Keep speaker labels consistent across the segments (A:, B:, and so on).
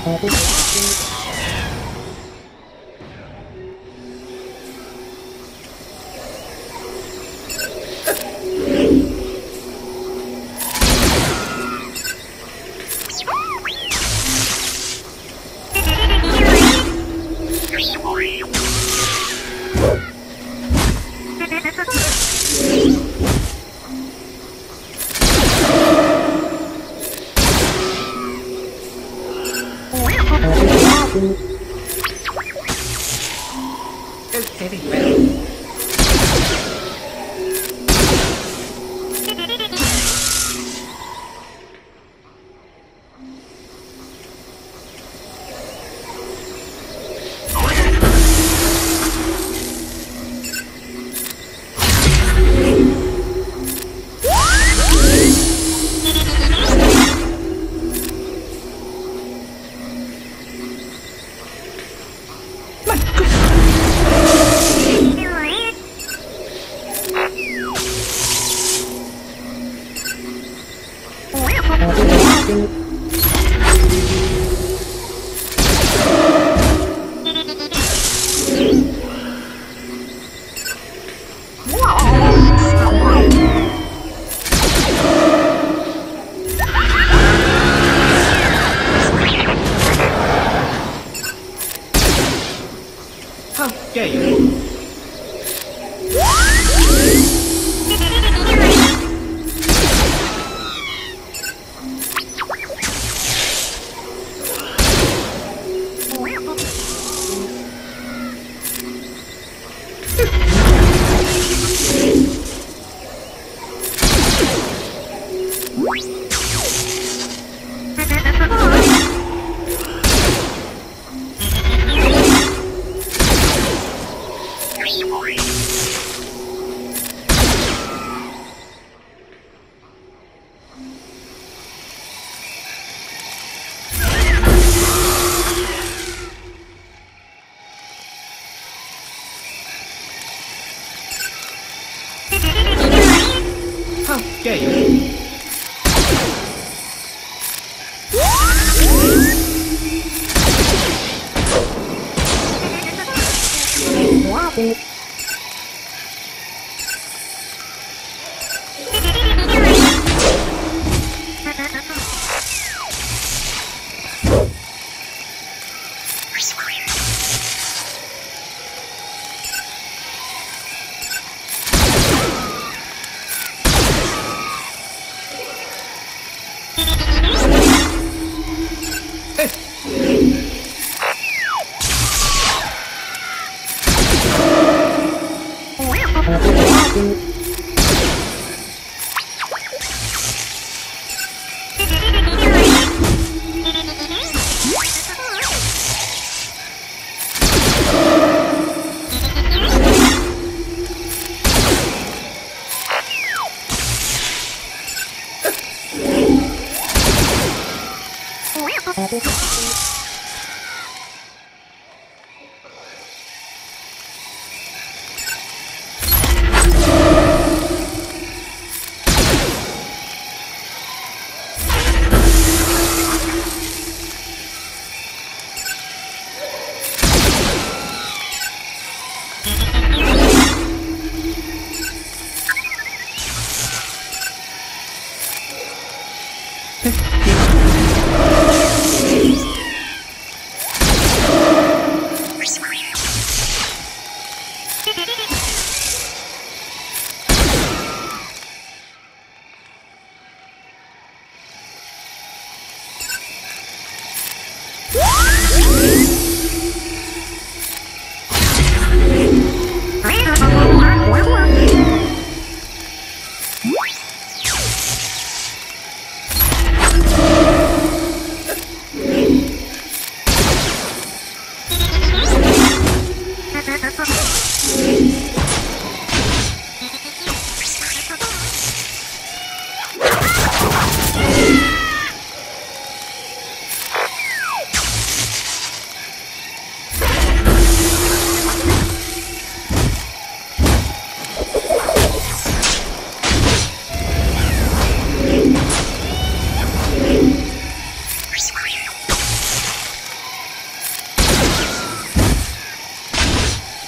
A: Thank you. It's anywhere. きゃいいよ。Thank Oh, my God.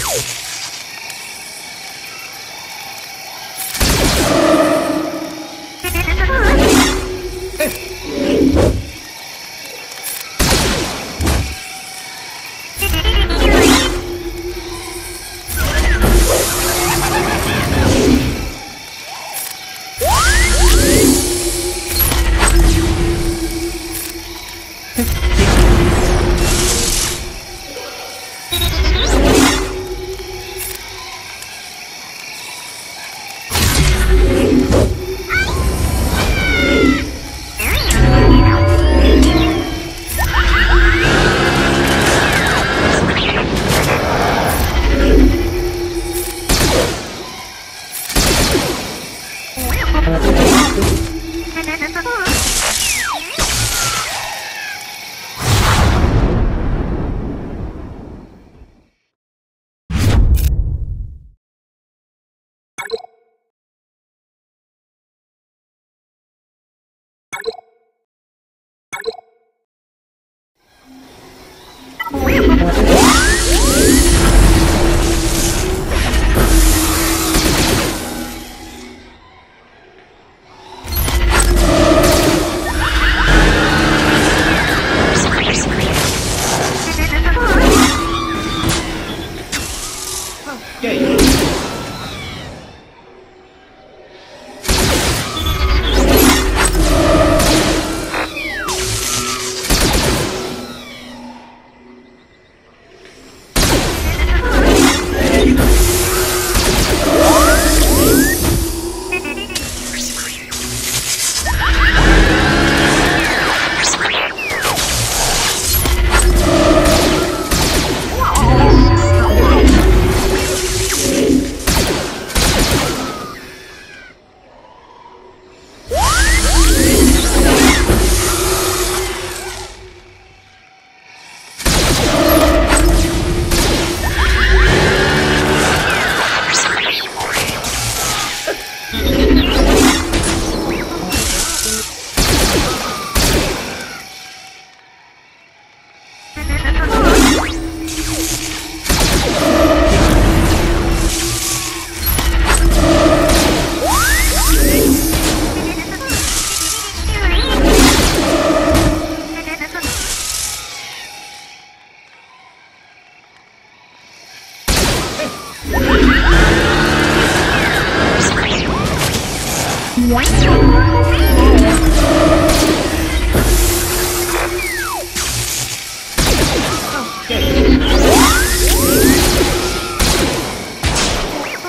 A: you
B: Yeah,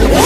B: Yeah.